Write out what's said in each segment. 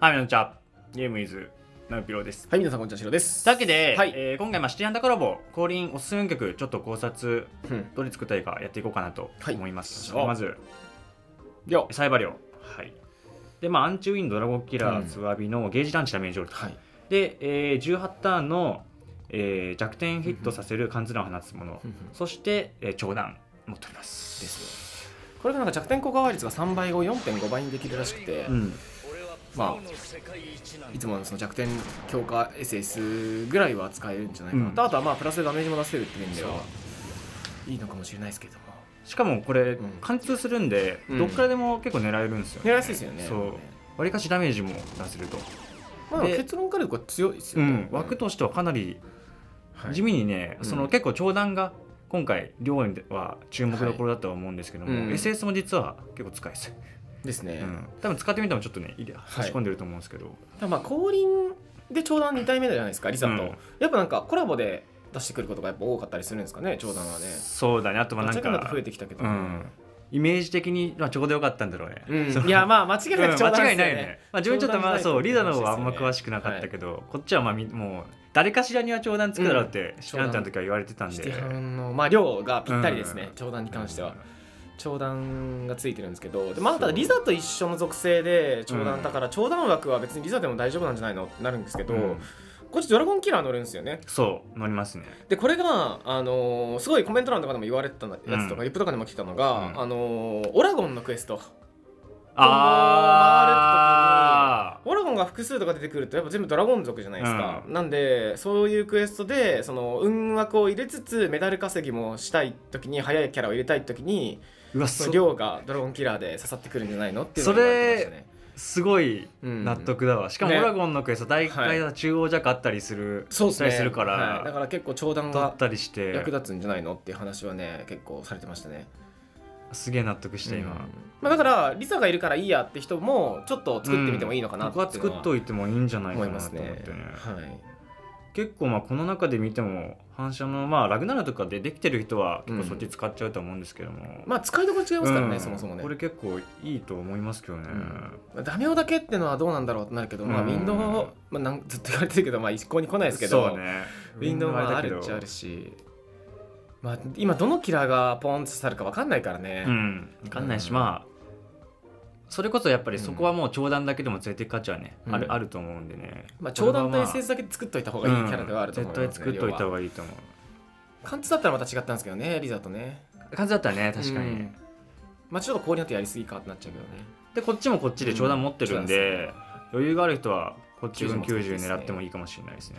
はい、こんにちは。ゲームイズナウピローです。はい、皆さんこんにちは、しろです。というわけで、はいえー今回、まあ、シティハンターコラボ、降臨おすすめ曲、ちょっと考察、うん。どれ作ったらいいかやっていこうかなとはい思います。はいまず、よサイバリオ。はい。で、まあ、アンチウィンド、ドラゴンキラー、うんスワビのゲージランチダメージオールと。はい。で、えー18ターンの、えー弱点ヒットさせる貫通弾を放つもの、そして、えー長弾持っております。ですね。これがなんか弱点効果倍率が3倍後4.5倍にできるらしくて、うん。まあ、いつものその弱点強化 SS ぐらいは使えるんじゃないかな、うん。とあとはまあプラスでダメージも出せるっていう意味では、いいのかもしれないですけども。しかもこれ、ん。貫通するんで、うん。どっからでも結構狙えるんですよ、狙いやすいですよね。そう。わりかしダメージも出せると。まあ、で結論から言うと強いですよね。うん。、枠としてはかなりはい。地味にね、うん。その結構長弾が今回両は注目どころだとは思うんですけども、はいうん。SS も実は結構使いやすい、ですね。うん、多分使ってみてもちょっとねいいで差し込んでると思うんですけど、ただまあ降臨で長弾2体目じゃないですかリザと、うん。やっぱなんかコラボで出してくることがやっぱ多かったりするんですかね長弾はね。そうだね。あとはなんか増えてきたけど、うん、イメージ的にまあちょうどよかったんだろうね、うん。いやまあ間違いなく長弾うん間違いないね。まあ、自分ちょっとまあそうリザの方はあんま詳しくなかったけど、こっちはまあみもう誰かしらには長弾つくだろうって、うん。シャンタの時は言われてたんで。まあ量がぴったりですね、うん。長弾に関しては長弾がついてるんですけどでまあただリザと一緒の属性で長弾だから長弾枠は別にリザでも大丈夫なんじゃないのってなるんですけど、うん。こっちドラゴンキラー乗るんですよね。そう乗りますね。でこれが、あのーすごいコメント欄とかでも言われてたやつとか、うん。リップとかでも来てたのが、うん。あのーオラゴンのクエストあオラゴンが複数とか出てくるとやっぱ全部ドラゴン族じゃないですか、なんでそういうクエストでその運枠を入れつつメダル稼ぎもしたい時に速いキャラを入れたい時にーうわそその量がドラゴンキラーで刺さってくるんじゃないのっていうのが言われてましたね。すごいうん納得だわ、しかもねオラゴンのクエスト大体は中央弱あったりする、そうですねしたりするから、はい。だから結構長弾だっがたりして。役立つんじゃないのっていう話はね結構されてましたねすげえ納得した今、うん。まあ、だからリサがいるからいいやって人もちょっと作ってみてもいいのかなって僕は作っといいてもいいんじゃないか思ないと思って。ね。はい。結構まあこの中で見ても反射のまあラグナラとかでできてる人は結構うん。そっち使っちゃうと思うんですけども、まあ使いどころ違いますからね、うん。そもそもね。これ結構いいと思いますけどね、うん。ダメ男だけってのはどうなんだろうってなるけど、まあ、うん。ウィンドウ、まあ、なん ずっと言われてるけど、まあ、一向に来ないですけど、そうね。ウィンドウはあるっちゃあるし、まあ、今どのキラーがポンと刺さるか分かんないからね、うん。分かんないし、うん。まあそれこそやっぱりそこはもう長弾だけでも連れていく価値はね、うん。あるあると思うんでね、まあ、長弾と SS だけ作っといた方がいいキャラではあると思うん絶対作っといた方がいいと思う。貫通だったらまた違ったんですけどねリザとね。感じだったらね確かに、うんまあちょっと氷によってやりすぎかってなっちゃうけどね。でこっちもこっちで長弾持ってるんで、うん余裕がある人はこっち分90 90狙ってもいいかもしれないですね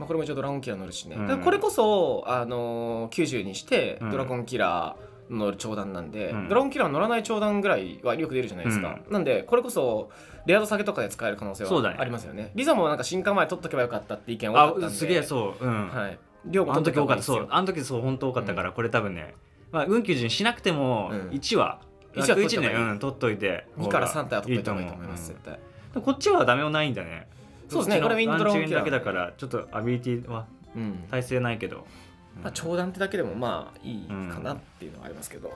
まあ、これも一応ドラゴンキラー乗るしね、うん。これこそ、あのー90にしてうん。ドラゴンキラー乗る長弾なんで、うん。ドラゴンキラー乗らない長弾ぐらいはよく出るじゃないですか、なんでこれこそレア度下げとかで使える可能性はありますよね。リザもなんか新刊前取っとけばよかったって意見多かったんで。あすげえそう。うん、はい。量もあの時多かった。そう。あの時そう本当多かったから、これ多分ね。まあ運90にしなくてもうん。1は、1は取っ1た方がいい。ねうん取っといて。2から3体は取っといた方がいいと思いますう。ん絶対。でこっちはダメもないんだねそうですねこれウィンドドラゴンキラー。だけだからちょっとアビリティはうん。耐性ないけど、まあ、長弾ってだけでもまあいいかなっていうのはありますけど、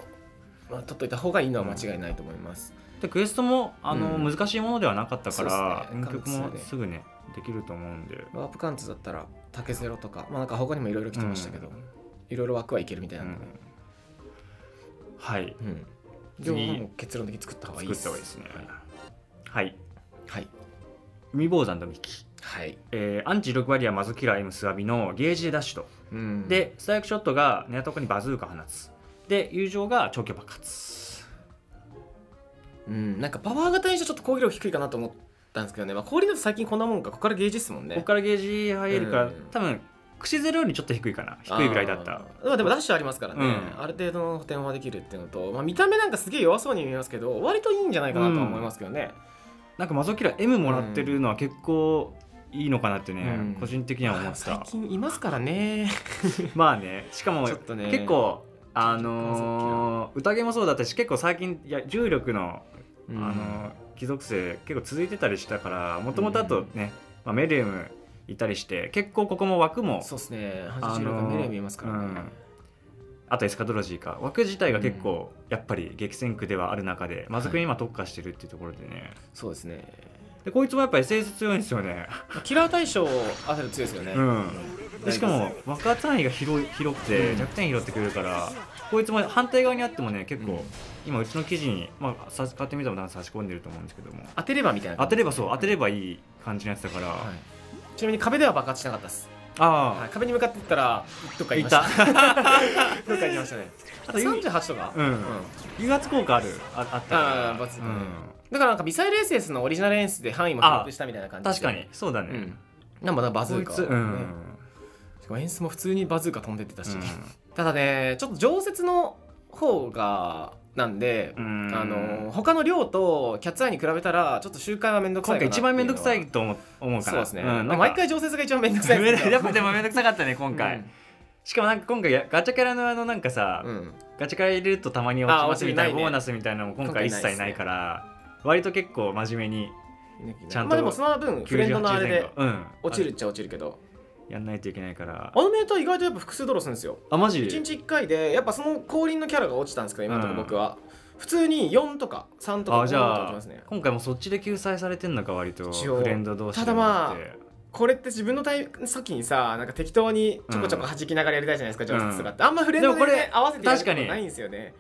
まあ、取っといた方がいいのは間違いないと思います、でクエストもあの、うん。難しいものではなかったから、そうですね。運曲もすぐねできると思うんで、ワープ貫通だったら竹ゼロとか、まあ、なんか他にもいろいろ来てましたけど、うん。いろいろ枠はいけるみたいなうん。はい。うん。次。両方も結論的に作った方がいい作ですった方がいいですね。はい。はい海坊山とミキはい、えーアンチ6バリアマズキラー M スワビのゲージでダッシュと、うん、でストライクショットが狙ったとこにバズーカ放つ。で友情が長距離爆発。うん、なんかパワー型にしてちょっと攻撃力低いかなと思ったんですけどね、まあ、氷だと最近こんなもんかここからゲージっすもんね。ここからゲージ入るから、うん。多分串ゼロよりちょっと低いかな。低いぐらいだった。まあでもダッシュありますからね、うん。ある程度の補填はできるっていうのと、まあ、見た目なんかすげえ弱そうに見えますけど割といいんじゃないかなとは思いますけどね、なんかマゾキラー M もらってるのは結構いいのかなってね、うん。個人的には思っ最た近いますからね。まあねしかもちょっとね。結構あのー宴もそうだったし結構最近いや重力の、あのー貴族性結構続いてたりしたからもともとあとね、まあ、メレムいたりして結構ここも枠もそうですね。あのー86が目で見えますからね、うんあとエスカドロジーか。枠自体が結構やっぱり激戦区ではある中でまずくに今特化してるっていうところでね、そうですね。でこいつもやっぱ SS 強いんですよね。キラー対象アセル強いですよね、うん。でしかも爆発範囲が広い広くてうん。弱点拾ってくれるから、こいつも反対側にあってもね結構、うん。今うちの記事に、まあ、さ買ってみたも差し込んでると思うんですけども。当てればみたいな当てればそう当てればいい感じのやつだから、はい。ちなみに壁では爆発しなかったです、ああ、はい、壁に向かっていったらどっか行いきました。た。どっか行きましたね。あと38とか、うん。油圧効果あるああったあーバツうん。だからなんかミサイル SS のオリジナル演出で範囲も広くしたみたいな感じ確かに。そうだね、うん。なんかまだバズーカ、うん、ね。しかも演出も普通にバズーカ飛んでってたし、うただねちょっと常設の方がなんで、ん。あの他の量とキャッツアイに比べたらちょっと周回はめんどくさい今回一番めんどくさいと思うかなうのはそうですね、ん、なんか毎回常設が一番めんどくさい やっぱでもめんどくさかったね今回、うん。しかもなんか今回ガチャキャラのあのなんかさ、うん。ガチャキャラ入れるとたまに落ちますみたいなね。ボーナスみたいなのも今回一切ないから割と結構真面目にちゃんとまあでもその分フレンドのあれで98前後。うん。落ちるっちゃ落ちるけどやんないといけないから。あのメーター意外とやっぱ複数ドローするんですよ。あマジ？1日1回でやっぱその降臨のキャラが落ちたんですけど今のとこうんろ僕は、普通に4とか3とか5あじとかますね。今回もそっちで救済されてんのか割とフレンド同士でただまあこれって自分のタイ先にさなんか適当にちょこちょこ弾きながらやりたいじゃないですか、うん。上手とかって。あんまフレンドで、ね合わせてやることないんですよね。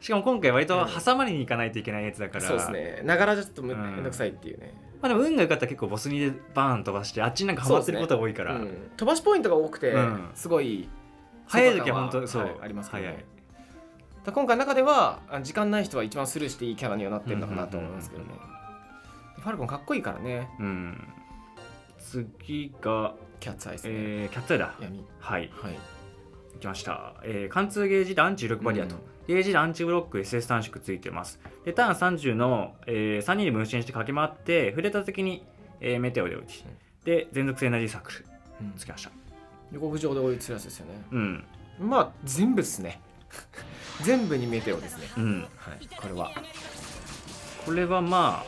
しかも今回割とうん。挟まりに行かないといけないやつだから、そうですね。ながらじゃちょっとめ,、うん。んどくさいっていうね、まあでも運が良かったら結構ボスにでバーン飛ばしてあっちになんかハマってることが多いから、うん。飛ばしポイントが多くて、うん。すごい早い時は本当そう、はいありますね早い。今回の中ではあ時間ない人は一番スルーしていいキャラにはなってるのかなと思いますけどね、ファルコンかっこいいからね。うん。次が、キャッツアイですね、えー、キャッツアイだ。闇。はい。はい来ました、えー、貫通ゲージでアンチ6バリアと、うん。ゲージでアンチブロック SS 短縮ついてます。でターン30の、えー、3人で分身して駆け回って触れた時に、えーメテオで打ち、うん。で全属性エナジーサークルうん。つきました。予告上で追いつるやつですよね。うん。まあ全部ですね。全部にメテオですね。うん。はい。これは。これはま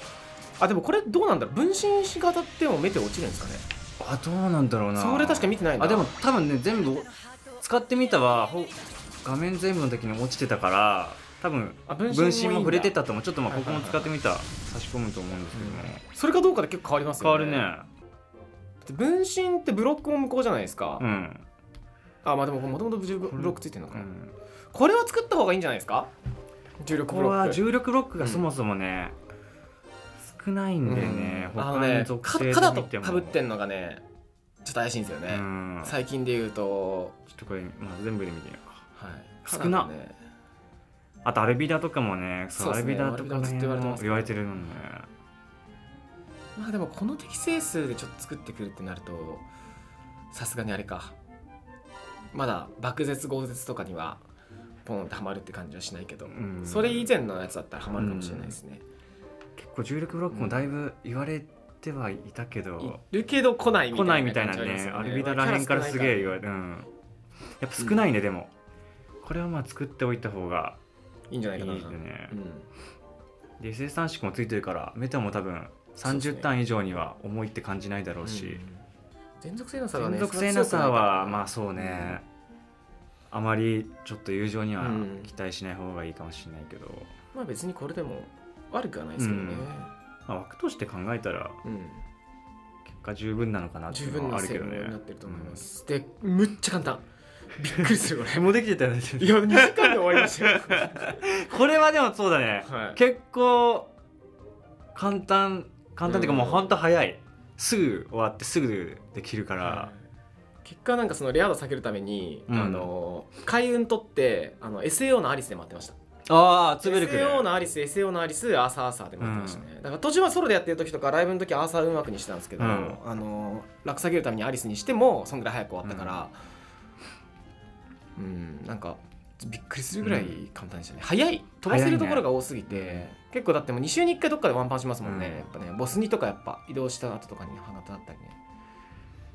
あでもこれどうなんだろう。分身しが当たってもメテオ落ちるんですかね。ああどうなんだろうな。それ確か見てないあでも多分ね全部使ってみたはほ画面全部の時に落ちてたから多分あ分分身身も触れてたと思うちょっとまあここも使ってみた差し込むと思うんですけども、それかどうかで結構変わりますよね。変わるね。分身ってブロックも無効じゃないですか、うん、あまあでももともとブロックついてるのか、うん。これは作った方がいいんじゃないですか？重力ブロック。重力ブロックがそもそもね、少ないんだよね、うん他ねの属性でか肩とかぶってんのがねちょっと怪しいんですよね、最近で言うと、っとこれ、まあ、全部で見てみようか。はい、少な。ね。あとアルビダとかもねそうね。アルビダとかアルビダずっと言われてます言われてるのね。まあでもこの適正数でちょっと作ってくるってなるとさすがにあれか。まだ爆絶豪絶とかにはポンってはまるって感じはしないけど、うん。それ以前のやつだったらはまるかもしれないですね、結構重力ブロックもだいぶ言われてはいたけど、いるけど来ないみたいな来ないみたいなねアルビダらへんからすげえ言われるる、うん、やっぱ少ないね、でも。これはまあ作っておいた方がいいんじゃないいかなね。うん。で SS 短縮もついてるからメタも多分30ターン以上には重いって感じないだろうし、うん。連続性の差がね連続性の差はまあそそうね、あまりちょっと友情にはうん。期待しない方がいいかもしれないけど、まあ別にこれでも悪くはないですけどね、まあ、枠として考えたらうん。結果十分なのかなってい十うのはあるけどね。になってると思います、でむっちゃ簡単。びっくりするこれ。もうできてたよね。いや2時間で終わりましたよ。これはでもそうだね、はい。結構簡単簡単っていうかもううんほんと早い。すぐ終わってすぐできるから、結果なんかそのレア度避けるために、うん。あの開運取ってあの SAO のアリスで待ってましたああツベルクで。SAO のアリス SAO のアリスアーサーアーサーで待ってましたね、だから途中はソロでやってる時とかライブの時アーサー運枠にしてたんですけど、うん。あの落下げるためにアリスにしてもそんぐらい早く終わったからうん、なんかびっくりするぐらい簡単でしたね、早い飛ばせるところが多すぎて、結構だってもう2週に1回どっかでワンパンしますもんね、うん。やっぱね。ボスにとかやっぱ移動した後とかに放たったりね。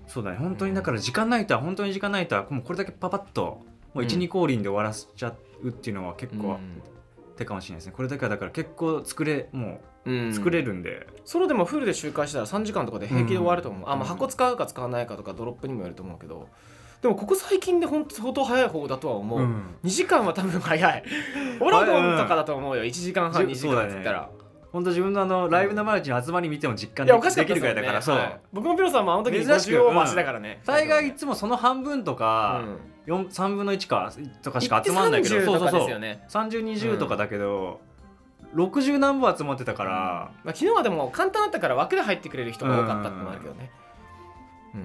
そうだね。本当にだから時間ないとは本当に時間ないとはもうこれだけパパッともううん12降臨で終わらせちゃうっていうのは結構うん。手かもしれないですね。これだけはだから結構作れもう作れるんで、ソロでもフルで周回したら3時間とかで平気で終わると思う、うん。あまあ箱使うか使わないかとかドロップにもよると思うけど。でもここ最近で本当相当早い方だとは思う、うん。2時間は多分早い。オラゴンとかだと思うよ。1時間半2時間って言ったら、本当自分のあのライブのマルチの集まり見ても実感できるぐらいだからそう、はい。僕もピロさんもあの時に珍しく50オーバーしてたからね。大概いつもその半分とか、四3分の1かとかしか集まんないけどそうそうそう。ですようね3020とかだけど、60何本集まってたから、まあ、昨日はでも簡単だったから枠で入ってくれる人が多かったってのもあるけどね。うん。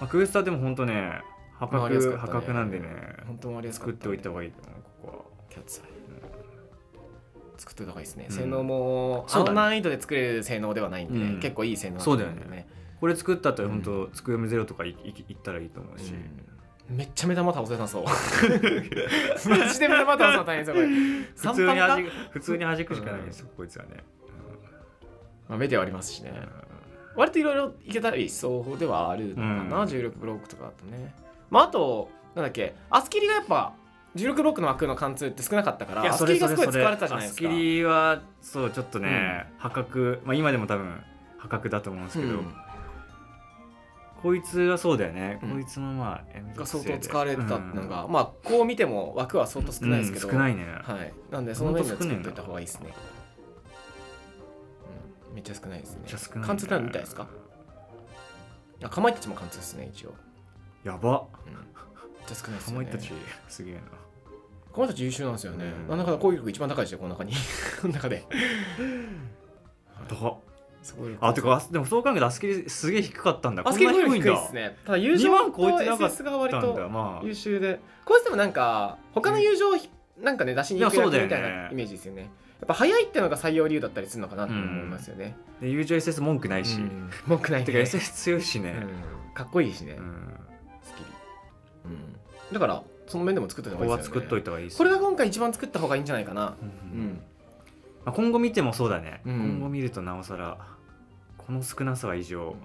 まあ、クエスターでも本当ね破格、破格なんでね本当作っておいた方がいいと思うここキャッツアイ作ってた方がいいですね、うん。性能もあそうだね。の難易度で作れる性能ではないんでね、うん。結構いい性能そうだよね。ね、これ作った後うん本当つくよみゼロとかいいいったらいいと思うし、うん。めっちゃ目玉倒せなそう。マジで目玉倒すの大変そう。これ普通に三パンか弾く普通に弾くしかないですよ、こいつはね、まあ、目ではありますしね。うん。割といろいろいけたりしそうではあるのかな、うん。重力ブロックとかだとね。まああとなんだっけ？アスキリがやっぱ重力ブロックの枠の貫通って少なかったからアスキリがすごい使われてたじゃないですか。アスキリはそうちょっとね、破格まあ今でも多分破格だと思うんですけど、うん。こいつはそうだよね、うん。こいつのまあ連が相当使われてたのが、まあこう見ても枠は相当少ないですけど、うん少ないね、はい。なんでその面で作っといた方がいいですね、うん、めっちゃ少ないですね。貫通なのみたいですか？あかまいたちも貫通ですね一応、やば。うん、めっちゃ少ないですかまいたちすげえな。かまいたち優秀なんですよね、うん。なんだか攻撃力一番高いですよこの中に。この中で。高っ。すごい。あてかあでもそう考えるとアスキリすげえ低かったんだ。アスキルこんな低いんですねただ友情2万超えと SS が割とまあ。優秀で。こいつでもなんか他の友情なんかね出しに行くみたいなイメージですよね。やっぱ早いってのが採用理由だったりするのかなと思いますよね、で友情 SS 文句ないし、うん。文句ないね。てか SS 強いしね、うん。かっこいいしね、うん。スキリ、うん、だからその面でも作ってたここは方がいいですよね。作っといた方がいいですこれが今回一番作った方がいいんじゃないかな。うんうんまあ、今後見てもそうだね、うん。今後見るとなおさらこの少なさは異常。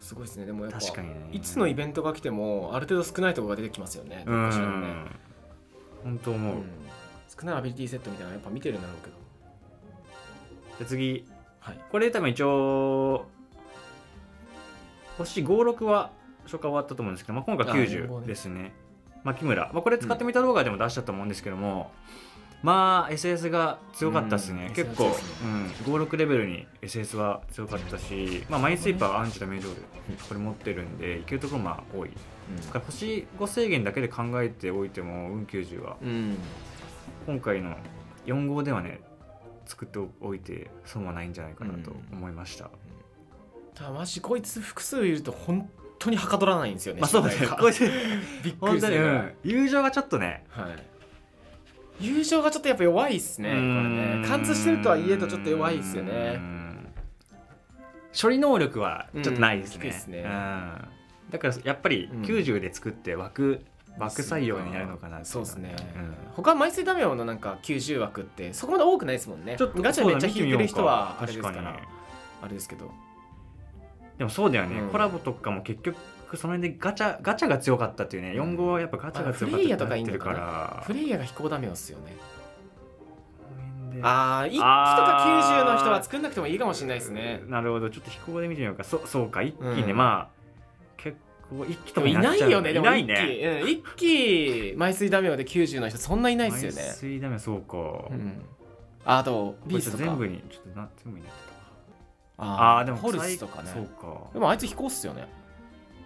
すごいですね。でもやっぱ確かにね。いつのイベントが来てもある程度少ないところが出てきますよね。うどっかしらのね。ん本当思う、うん。少ないアビリティセットみたいなのやっぱ見てるんだろうけどじゃあ次。はい。これ多分一応星56は初回終わったと思うんですけど、まあ、今回あー45 90ねですね牧村、まあ、これ使ってみた動画でも出したと思うんですけども、まあ SS が強かったですね、うん。結構、すうん、56レベルに SS は強かったし、まあ、マインスイーパーはアンチとメイドールこれ持ってるんでいけるところまあ多い。だから星5制限だけで考えておいても運90はうん。今回の4号ではね作っておいて損はないんじゃないかなと思いました、ただマジこいつ複数いると本当にはかどらないんですよねまあそうだね びっくりするうん、友情がちょっとね。はい。友情がちょっとやっぱ弱いっすねこれね。貫通してるとはいえとちょっと弱いっすようね。ん処理能力はちょっとないですね,、すね。うん。だからやっぱりうん。90で作って枠、枠採用になるのかなそうですね、うん。他枚数ダメオのなんか90枠ってそこまで多くないですもんね。ちょっとガチャめっちゃ引いてる人はあれですから。確かに。あれですけどでもそうだよね、うん。コラボとかも結局その辺でガチャガチャが強かったっていうね。4号はやっぱガチャが強かったってのかなるから。フレイヤが飛行ダメオっすよね。あああ1機とか90の人は作んなくてもいいかもしれないですね。なるほど。ちょっと飛行で見てみようか。そそうか一気に。ね、うん。まあ結構一気とでもいかになっちゃう。ないよねでもいない1ね機、うん、1機枚数ダメオで90の人そんないないっすよね。枚数ダメそうか、うん。ああとビースとか。これちょっと全部にちょっとな全部になってたああでもホルスとかね。そうか。でもあいつ飛行っすよね。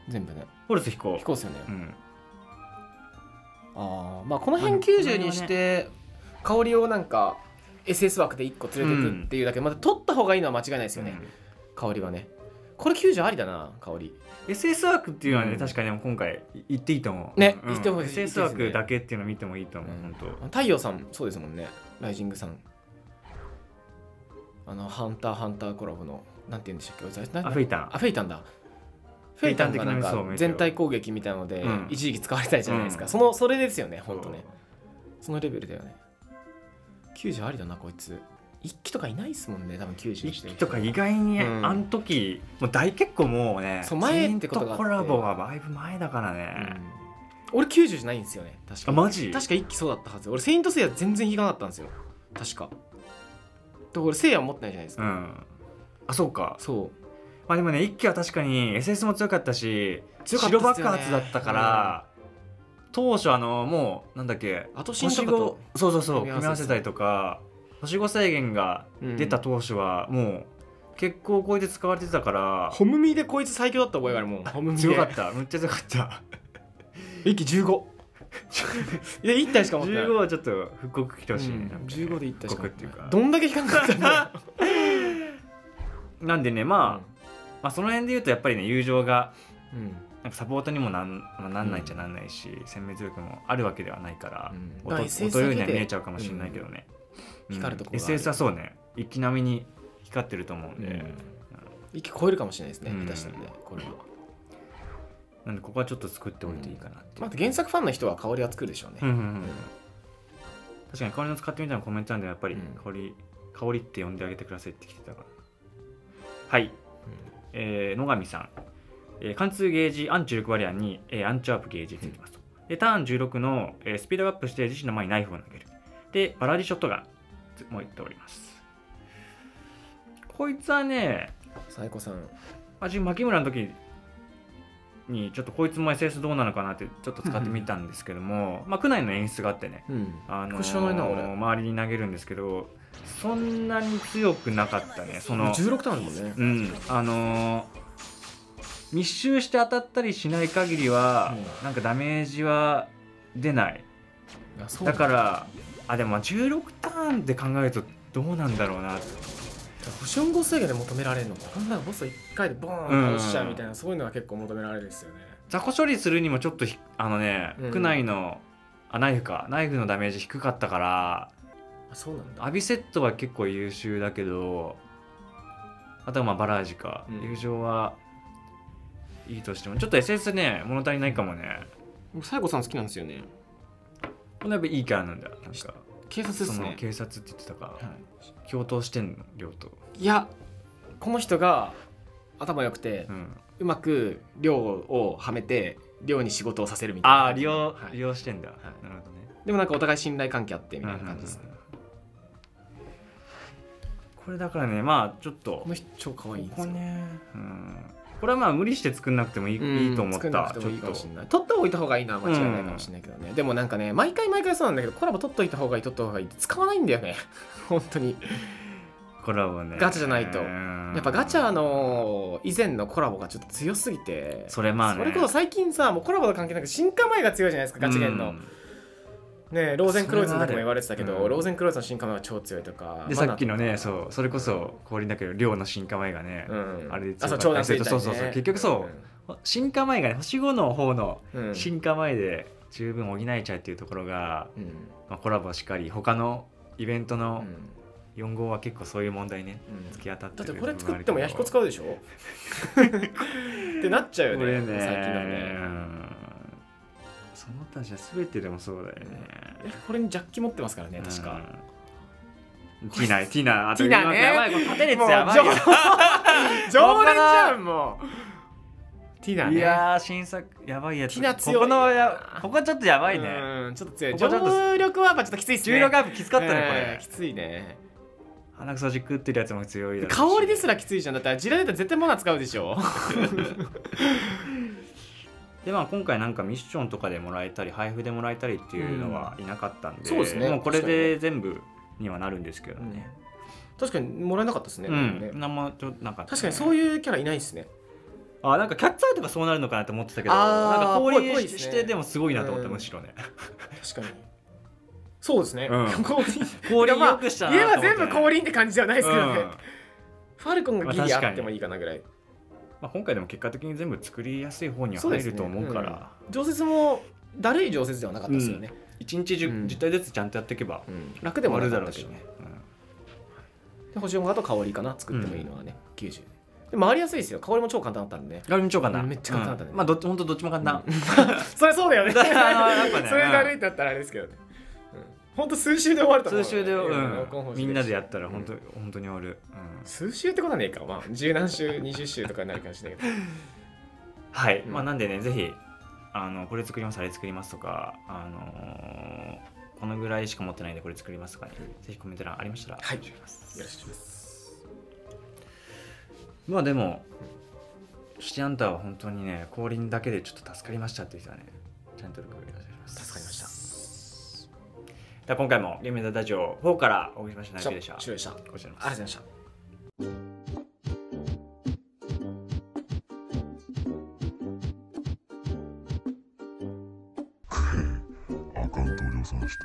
全部ねホルス飛行。飛行っすよね。うん。ああまあこの辺まあ90にして香りをなんか SS 枠で1個連れてくっていうだけ、また取った方がいいのは間違いないですよね、香りはね。これ90ありだな香り。うん SS 枠っていうのはね、うん。確かに今回言っていいと思う。ねうん。言ってほしい。SS 枠だけっていうのを見てもいいと思う、うん。本太陽さんそうですもんね。ライジングさんあのハンターハンターコラボのなんて言うんでしたっけ当あフェイタンあフェイタンだ。フェイタンがなんか全体攻撃みたいなのでうん。一時期使われたじゃないですか、うん。そのそれですよねほんとね。そのレベルだよね。90ありだなこいつ。一機とかいないっすもんね多分90一してる人期とか意外に、うん。あの時もう大結構もうねそう前ってことがコラボがだいぶ前だからうね、ん。俺90じゃないんですよね確か。あマジ？確か一機そうだったはず。俺セイントセイヤ全然引かなかったんですよ。確かで俺セイヤ持ってないじゃないですか、うん。あそうか。そう。まあでもね一期は確かに SS も強かったし強かったっ白すよね。爆発だったから、当初あのもうなんだっけ後進とかと星5そうそうそう組み組み合わせたりとか星5制限が出た当初はもう結構こうやって使われてたからホムミでこいつ最強だった覚えがあるもん。ホムミで。強かった。むっちゃ強かった。一気15 いや1体しか持ってない。15はちょっと復刻来てほしいね、うん。なんかね。15で1体しか持復刻っていうか。どんだけ引かなかったんだよ なんでねまあ、まあその辺で言うとやっぱりね友情がうん。なんかサポートにもなん,、まあ、なんないっちゃなんないし、殲滅力もあるわけではないから、うん。音ようには見えちゃうかもしれないけどね、うん。光るところがある。SS はそうね。一気並みに光ってると思うんで、うん。一気超えるかもしれないですねうん下手したらねこれはなんでここはちょっと作っておいていいかなっていう、まあ原作ファンの人は香りは作るでしょうね。うんうんうん。確かに香りの使ってみたいなコメントなんでやっぱりうん。香り、香りって呼んであげてくださいって来てたから。はい、えー野上さん、えー貫通ゲージアンチ16バリアンに、えーアンチワープゲージついてますと、でターン16の、えースピードアップして自身の前にナイフを投げる。でバラディショットガンも言っております。こいつはね最高さん。まあ自分牧村の時にちょっとこいつも SS どうなのかなってちょっと使ってみたんですけども、まあ区内の演出があってねうん。あのこれ知らないな俺。周りに投げるんですけどそんなに強くなかったねその16ターンだもんね。うんあのー密集して当たったりしない限りは、うなんかダメージは出ない。だ。からあでもまあ16ターンで考えるとどうなんだろうな星音5制限で求められるのこんなのボスを1回でボーン倒しちゃうみたいな、そういうのは結構求められるんですよね。雑魚処理するにもちょっとひあのね、うん。区内のあナイフかナイフのダメージ低かったからあそうなんだ。アビセットは結構優秀だけどあとはまあバラージか、うん。友情はいいとしてもちょっと SS ね物足りないかもね。僕西郷さん好きなんですよね。これやっぱいいキャラなんだよなんか。警察ですそのね警察って言ってたから、は共闘してんの？亮と、いやこの人が頭良くてうん、うまく亮をはめて亮に仕事をさせるみたいな。ああ利用、はい。利用してんだ、い。なるほどね。でもなんかお互い信頼関係あってみたいな感じですね。うんうんうんこれだからねまあちょっとこの人超可愛いんですこね、うん、これはまあ無理して作んなくてもいい,、うん。いいと思っ作んなたちょっとくてもいいかもしれない。取っておいた方がいいのは間違いないかもしれないけどね、でもなんかね毎回毎回そうなんだけどコラボ取っといた方がいい取った方がいいって使わないんだよね。本当に。コラボねガチャじゃないと。うんやっぱガチャの以前のコラボがちょっと強すぎて。それまあね。それこそ最近さもうコラボの関係なく進化前が強いじゃないですかガチゲンの、うんねローゼンクロイツの時も言われてたけど、うん。ローゼンクロイツの進化前は超強いとかでさっきのねそうそれこそ氷だけど量の進化前がね、うん、あれで強かったりね。そうそうそう結局そう。進化前がね星5の方のうん、うん。進化前で十分補えちゃうっていうところが、うん。まあ、コラボしかり。他のイベントうのん。4号は結構そういう問題ねうん。突き当たってだってるこれ作ってもヤヒコ使うでしょ？ってなっちゃうよねね最近のね。うんその他じゃ全てでもそうだよね、これにジャッキ持ってますからね確か、うんティナティナあとティナね。やばいこれ縦列もうやばいよ。常連じゃんもう。ティナね。いやー新作やばいやつ。ティナ強いここのやここちょっとやばいね。うんちょっと強い。ここちょっと常力はやっぱちょっときついっすね。16アップきつかったねこれ。えーきついね。鼻くそじ食ってるやつも強い香りですらきついじゃん。だったら地雷だったら絶対マナ使うでしょ でまあ今回なんかミッションとかでもらえたり配布でもらえたりっていうのはいなかったんで、そうですね。もうこれで全部にはなるんですけどね、確かにもらえなかったですね,、うん。ね。なんもちょなんか確かにそういうキャラいないですね。あなんかキャッツアイとかそうなるのかなって思ってたけどなんか氷し,、ぽいぽいですね。してでもすごいなと思った、うんむしろね。確かに。そうですね、うん。氷氷まあよくしたな家は全部氷って感じではないですけどね、うん。ファルコンがギリあってもいいかなぐらい、まあ、今回でも結果的に全部作りやすい方には入ると思うから。常設もだるい常設ではなかったですよね、一日 10,、うん。10体ずつちゃんとやっていけばうん。楽でもな終かったしね。わるだろうしね、で星音がと香りかな作ってもいいのはね、90で回りやすいですよ。香りも超簡単だったんで。ねガルミ超簡単。めっちゃ簡単だったね。うん。まあどっち本当どっちも簡単、それそうだよね。それだるいってなったらあれですけどね、うん、ほんと数週で終わると思う。数週で、うん。みんなでやったら本当、うん。本当に終わる、うん。数週ってことはねえか。まあ十何週二十週とかになるかもしれないけど。はい、うん。まあなんでねぜひあのこれ作りますあれ作りますとかあのーこのぐらいしか持ってないんでこれ作りますとかね、ぜひコメント欄ありましたらはい。よろしくお願いします。まあでもシティアンターは本当にね降臨だけでちょっと助かりましたっていう人はねちゃんと録画お願いします。助かりましたでは今回もゲームダダジオ4からお送りしました。でした？ありがとうございました。アカウントを量産して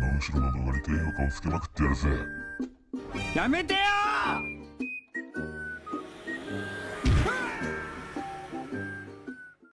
直しろなどがり低評価をつけまくってやるぜ。やめてよ